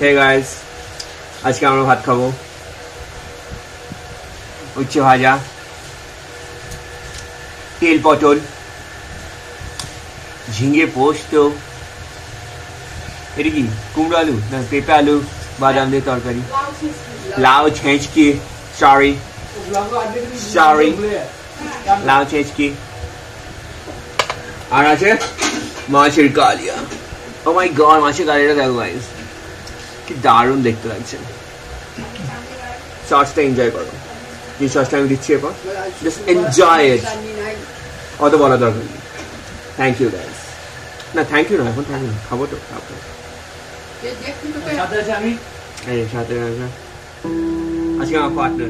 Hey guys আজকে আমরা ভাত খাবো উচ্ছে ভাজা তেল পটল ঝিঙে পোস্ত এটা কি কুমড়ো আলু না পেঁপে আলু বাদাম দিয়ে তরকারি লাউ ছেঁচকি সরি সরি লাউ ছেঁচকি আর আছে মাছের কালিয়া ও মাই গড মাছের কালিয়াটা দেখো গাইস কি দারুণ দেখতে লাগছে। চার্চটা এনজয় করো। যে চার্চটা আমি দিচ্ছি এরপর। জাস্ট এনজয় ইট অত বলা দরকার নেই। থ্যাংক ইউ গাইস না থ্যাংক ইউ না এখন থ্যাংক ইউ খাব তো খাব। সাথে আছে আমি। এই সাথে আছে। আজকে আমার partner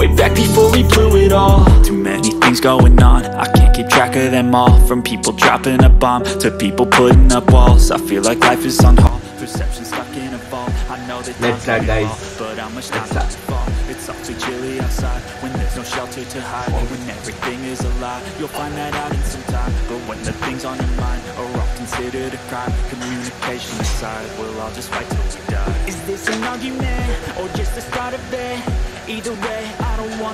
Way back before we blew it all. Too many things going on. I can't keep track of them all. From people dropping a bomb To people putting up walls. I feel like life is on hold. Perception stuck in a ball I know that Let's start, gonna guys. fall, But how much time Let's does it fall? It's awfully chilly outside When there's no shelter to hide. When everything is a lie You'll find that out in some time. But when the things on your mind Are all considered a crime Communication aside We'll all just fight till we die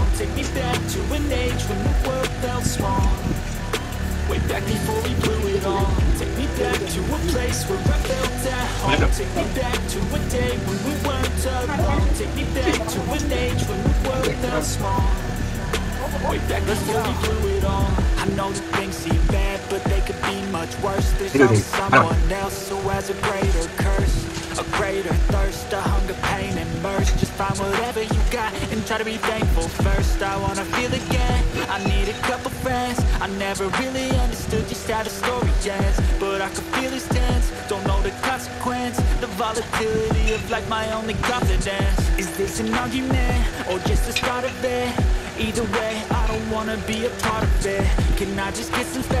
Take back before we blew it all. Take me back to a place where I felt at home. Take me back to a day when we weren't alone. Take me back to an age when the world felt small. Way back before we blew it all. I know that things seem bad, but they could be much worse There's always someone else. Who has a greater curse A greater thirst, a hunger, pain, and mercy. Just find whatever you got and try to be thankful first. I wanna feel again, I need a couple friends. I never really understood just how the story ends But I can feel his tense, don't know the consequence The volatility of like my only confidence. Is this an argument, or just the start of it? Either way, I don't wanna be a part of it. Can I just get some space?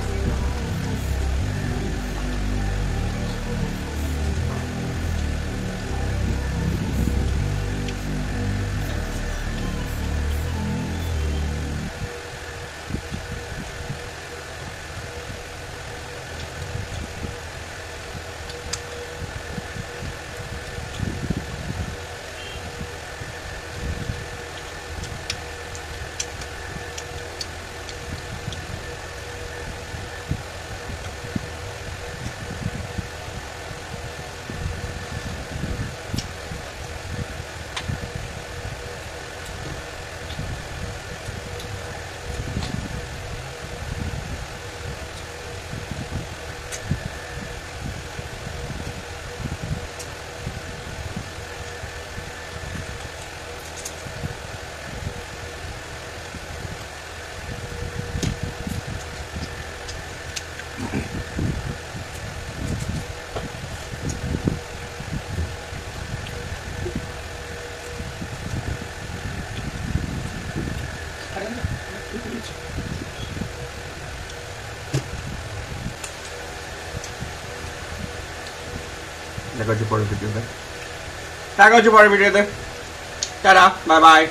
দেখা হচ্ছে পরের ভিডিওতে দেখা হচ্ছে পরের ভিডিওতে tata bye bye